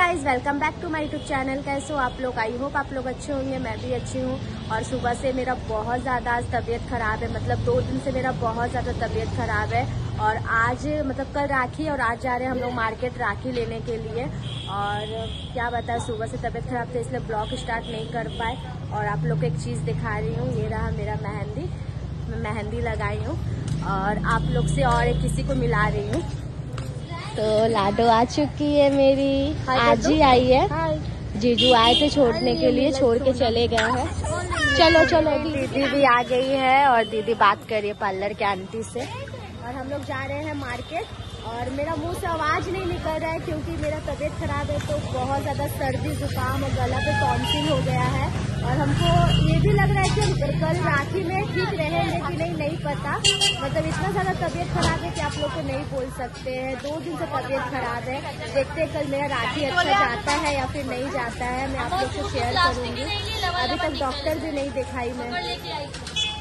Guys welcome back to my YouTube channel कैसे हो आप लोग? आई होप आप लोग अच्छे होंगे, मैं भी अच्छी हूँ। और सुबह से मेरा बहुत ज़्यादा आज तबीयत ख़राब है। मतलब दो दिन से मेरा बहुत ज़्यादा तबीयत ख़राब है। और आज मतलब कल राखी और आज जा रहे हैं हम लोग मार्केट राखी लेने के लिए। और क्या बताए, सुबह से तबीयत ख़राब थी, इसलिए ब्लॉग स्टार्ट नहीं कर पाए। और आप लोग को एक चीज़ दिखा रही हूँ, ये रहा मेरा मेहंदी। मैं मेहंदी लगाई हूँ। और आप लोग से और एक किसी को मिला रही हूँ। तो लाडो आ चुकी है मेरी। आज ही आई है। जीजू आए थे छोड़ने के लिए छोड़ के चले गए हैं। चलो चलो दीदी। भी आ गई है और दीदी बात करिए पार्लर के आंटी से। और हम लोग जा रहे हैं मार्केट। और मेरा मुँह से आवाज़ नहीं निकल रहा है क्योंकि मेरा तबीयत खराब है तो बहुत ज़्यादा सर्दी जुकाम और गला पे टॉन्सिल हो गया है। और हमको ये भी लग रहा है कि कल राखी में ठीक रहेंगे कि नहीं नहीं पता। मतलब इतना ज़्यादा तबीयत खराब है कि आप लोग को नहीं बोल सकते हैं। दो दिन से तबीयत खराब है। देखते हैं कल मेरा राखी अच्छा जाता है या फिर नहीं जाता है। मैं आप लोग को शेयर करूँगी। अभी तक डॉक्टर भी नहीं दिखाई मैं।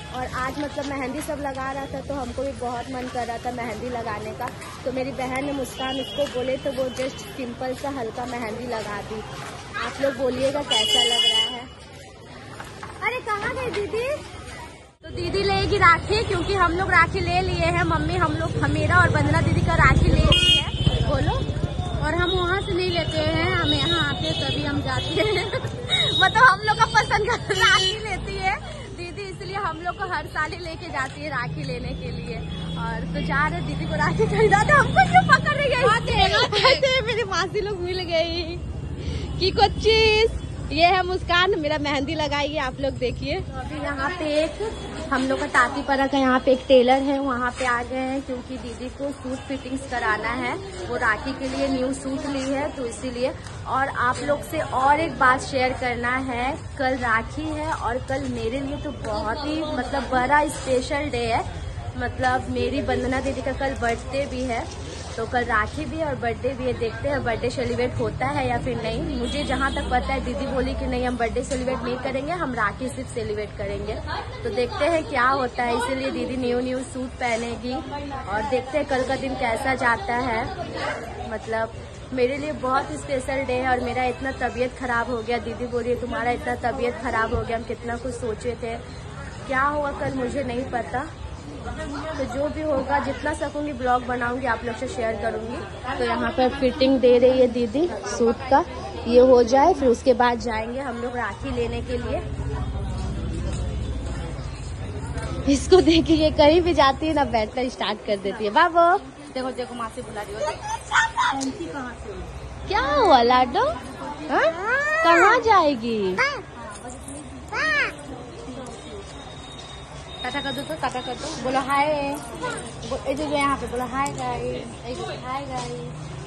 और आज मतलब मेहंदी सब लगा रहा था तो हमको भी बहुत मन कर रहा था मेहंदी लगाने का। तो मेरी बहन ने मुस्कान उसको बोले तो वो जस्ट सिंपल सा हल्का मेहंदी लगा दी। आप लोग बोलिएगा कैसा लग रहा है। दीदी? तो दीदी लेगी राखी क्योंकि हम लोग राखी ले लिए हैं। मम्मी हम लोग हमेरा और बंदना दीदी का राखी ले ली है। बोलो। और हम वहाँ से नहीं लेते हैं हम यहाँ आते तभी हम जाते हैं। मतलब हम लोग का पसंद का राखी लेती है। दीदी इसलिए हम लोग को हर साल ही लेके जाती है राखी लेने के लिए। और तो जा रहे दीदी को राखी खरीदा तो हमको क्यों पकड़ रही है? मेरी मासी लोग मिल गई। की कुछ चीज़ ये है मुस्कान, मेरा मेहंदी लगाई है, आप लोग देखिए। तो अभी यहाँ पे एक, हम लोग का टाती परा का यहाँ पे एक टेलर है, वहाँ पे आ गए हैं, क्योंकि दीदी को सूट फिटिंग्स कराना है। वो राखी के लिए न्यू सूट ली है तो इसीलिए। और आप लोग से और एक बात शेयर करना है, कल राखी है और कल मेरे लिए तो बहुत ही मतलब बड़ा स्पेशल डे है। मतलब मेरी वंदना दीदी का कल बर्थडे भी है। तो कल राखी भी और बर्थडे भी है, देखते हैं बर्थडे सेलिब्रेट होता है या फिर नहीं। मुझे जहाँ तक पता है, दीदी बोली कि नहीं, हम बर्थडे सेलिब्रेट नहीं करेंगे, हम राखी सिर्फ़ सेलिब्रेट करेंगे। तो देखते हैं क्या होता है, इसीलिए दीदी न्यू न्यू सूट पहनेगी और देखते हैं कल का दिन कैसा जाता है। मतलब मेरे लिए बहुत स्पेशल डे है और मेरा इतना तबीयत खराब हो गया। दीदी बोलिए तुम्हारा इतना तबीयत खराब हो गया, हम कितना कुछ सोचे थे। क्या होगा कल, मुझे नहीं पता। तो जो भी होगा, जितना सकूँगी ब्लॉग बनाऊँगी, आप लोग से शेयर करूँगी। तो यहाँ पर फिटिंग दे रही है दीदी सूट का। ये हो जाए, फिर उसके बाद जाएँगे हम लोग राखी लेने के लिए। इसको देखिए कहीं भी जाती है ना, बैठकर स्टार्ट कर देती है। बाबो! देखो देखो माँ से बुला रही हो? क्या हुआ, लाडो? हाँ? कहाँ जाएगी? टाटा कर दो तो टाटा कर दो। बोलो, हाय। जो यहाँ पे बोलो, हाय हाय गाइस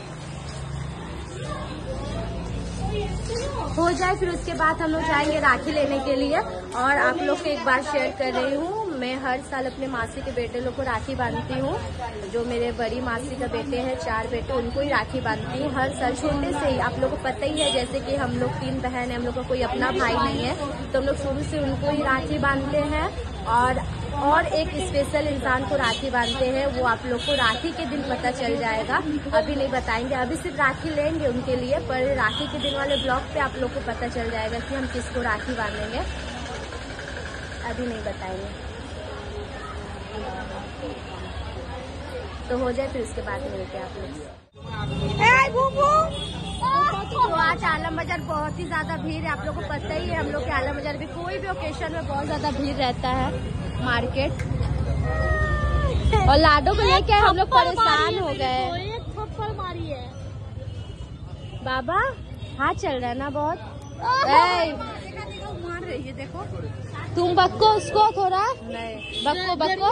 हो जाए, फिर उसके बाद हम लोग जाएँगे राखी लेने के लिए। और आप लोग को एक बार शेयर कर रही हूँ, मैं हर साल अपने मासी के बेटे लोग को राखी बांधती हूँ। जो मेरे बड़ी मासी का बेटे हैं, चार बेटे, उनको ही राखी बांधती हूँ। हर साल छोटे से ही, आप लोग को पता ही है, जैसे कि हम लोग तीन बहन है, हम लोग का को कोई अपना भाई नहीं है तो हम लोग शुरू से उनको ही राखी बांधते हैं। और और एक स्पेशल इंसान को राखी बांधते हैं, वो आप लोग को राखी के दिन पता चल जाएगा। अभी नहीं बताएँगे, अभी सिर्फ़ राखी लेंगे उनके लिए, पर राखी के दिन वाले ब्लॉग पे आप लोग को पता चल जाएगा कि हम किसको राखी बांधेंगे। अभी नहीं बताएँगे। तो हो जाए फिर उसके बाद मिलते आप लोग आज आलम बाज़ार बहुत ही ज़्यादा भीड़ है। आप लोग को पता ही है हम लोग के आलम बाज़ार भी कोई भी ओकेशन में बहुत ज़्यादा भीड़ रहता है मार्केट और लाडो को लेके हम लोग परेशान हो गए मारी है। बाबा हाथ चल रहा है ना बहुत? मार रही है देखो तुम बक्को उसको थोड़ा। नहीं। बक्को बक्को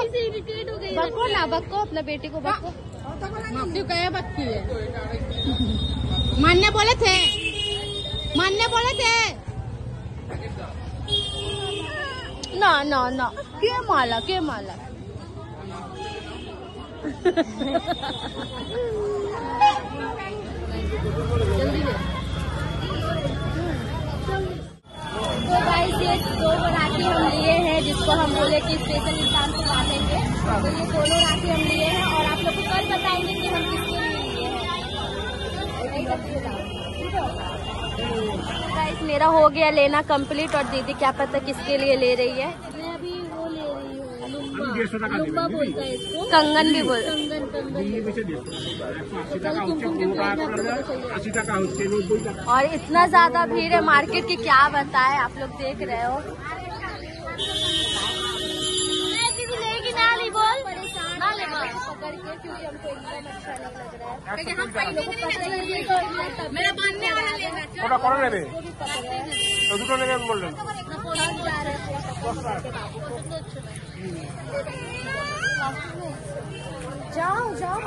बक्को ना बक्को अपने बेटी को बक्को क्या बक्की है। मानने बोले थे। मानने बोले थे ना ना ना. के माला के माला? तो भाई ये दो राखी हम लिए हैं, जिसको हम बोले कि स्पेशल इंसान को तो ये दोनों राखी हम लिए हैं और आप लोग को कल बताएँगे कि हम किसके लिए लिए हैं। गाइस मेरा हो गया लेना कंप्लीट और दीदी क्या पता किसके लिए ले रही है। कंगन भी बोल और इतना ज़्यादा भीड़ है मार्केट की क्या बताए आप लोग देख रहे हो। क्योंकि हमको एकदम अच्छा नहीं लग रहा है। मेरा ওটা করে নেবে তো দুটো নেবেন বললেন थक जा रहे हैं थोड़ा सा पकड़ के बाबू को। जाओ जाओ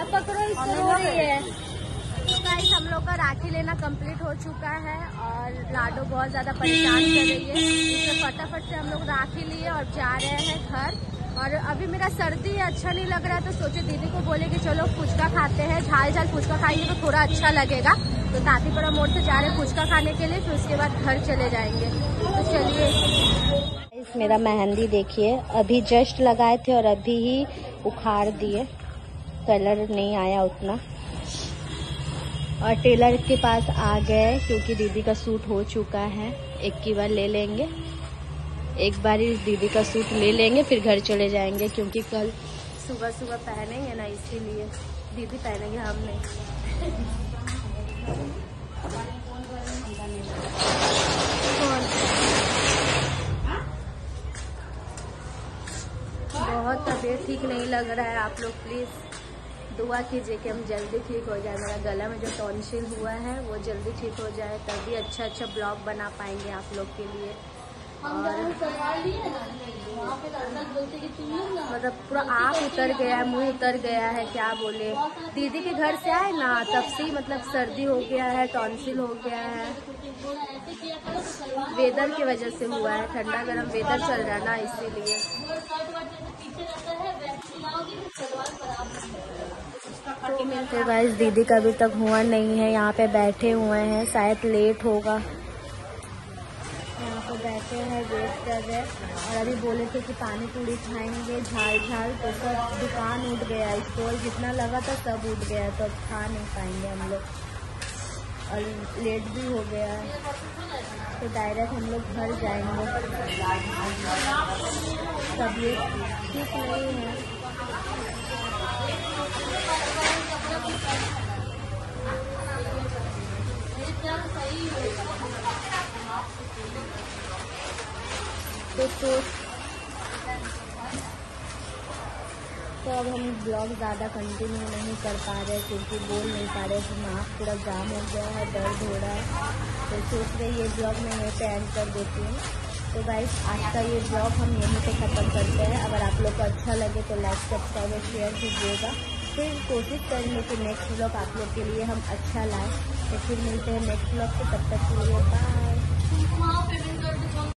अब पकड़ो इसको रो रही है तो गाइस हम लोग का राखी लेना कंप्लीट हो चुका है और लाडो बहुत ज्यादा परेशान कर रही है इसलिए फटाफट से हम लोग राखी लिए और जा रहे हैं घर और अभी मेरा सर्दी अच्छा नहीं लग रहा तो सोचे दीदी को बोले कि चलो फुचका खाते हैं, झाल झाल फुचका खाएँगे तो थोड़ा अच्छा लगेगा। तो तातीपुरा मोड़ से जा रहे हैं फुचका खाने के लिए, फिर उसके बाद घर चले जाएँगे। तो चलिए। मेरा मेहंदी देखिए, अभी जस्ट लगाए थे और अभी ही उखाड़ दिए। कलर नहीं आया उतना। और टेलर के पास आ गए, क्योंकि दीदी का सूट हो चुका है। एक की बार ले लेंगे। एक बार ही दीदी का सूट ले लेंगे, फिर घर चले जाएँगे, क्योंकि कल सुबह सुबह पहनेंगे ना, इसीलिए दीदी पहनेंगे हम नहीं? बहुत तबीयत ठीक नहीं लग रहा है, आप लोग प्लीज़ दुआ कीजिए कि हम जल्दी ठीक हो जाए मेरा गला में जो टॉन्सिल हुआ है, वो जल्दी ठीक हो जाए, तभी अच्छा अच्छा ब्लॉग बना पाएँगे आप लोग के लिए ना। मतलब पूरा आँख उतर गया है, मुँह उतर गया है, क्या बोले? दीदी के घर से आए ना, तब से मतलब सर्दी हो गया है, टॉन्सिल हो गया है। तो वेदर की वजह से हुआ है, ठंडा गर्म वेदर चल रहा है ना, इसीलिए। तो तो गाइस दीदी का अभी तक हुआ नहीं है, यहाँ पे बैठे हुए हैं, शायद लेट होगा। यहाँ पर बैठे हैं, वेट कर रहे और अभी बोले थे कि पानी पूरी खाएँगे। झाल झाल तो सब दुकान उठ गया, स्टॉल जितना लगा था सब उठ गया तो अब खा नहीं पाएँगे हम लोग। और लेट भी हो गया। तो डायरेक्ट हम लोग घर जाएँगे। सब तबीयत ठीक नहीं है? तो तो तो अब हम ब्लॉग ज़्यादा कंटिन्यू नहीं कर पा रहे क्योंकि बोल नहीं पा रहे कि नाक पूरा जाम हो गया है, दर्द हो रहा है। तो सोच रहे ये ब्लॉग मैं यहीं पे एंड कर देती हूँ। तो गाइस आज का ये ब्लॉग हम यहीं पे ख़त्म करते हैं। अगर आप लोग को अच्छा लगे तो लाइक सब्सक्राइब और शेयर कीजिएगा। फिर कोशिश करेंगे कि नेक्स्ट ब्लॉग आप लोग के लिए हम अच्छा लाएँ। तो फिर मिलते हैं नेक्स्ट ब्लॉग से तब तक के लिए बाय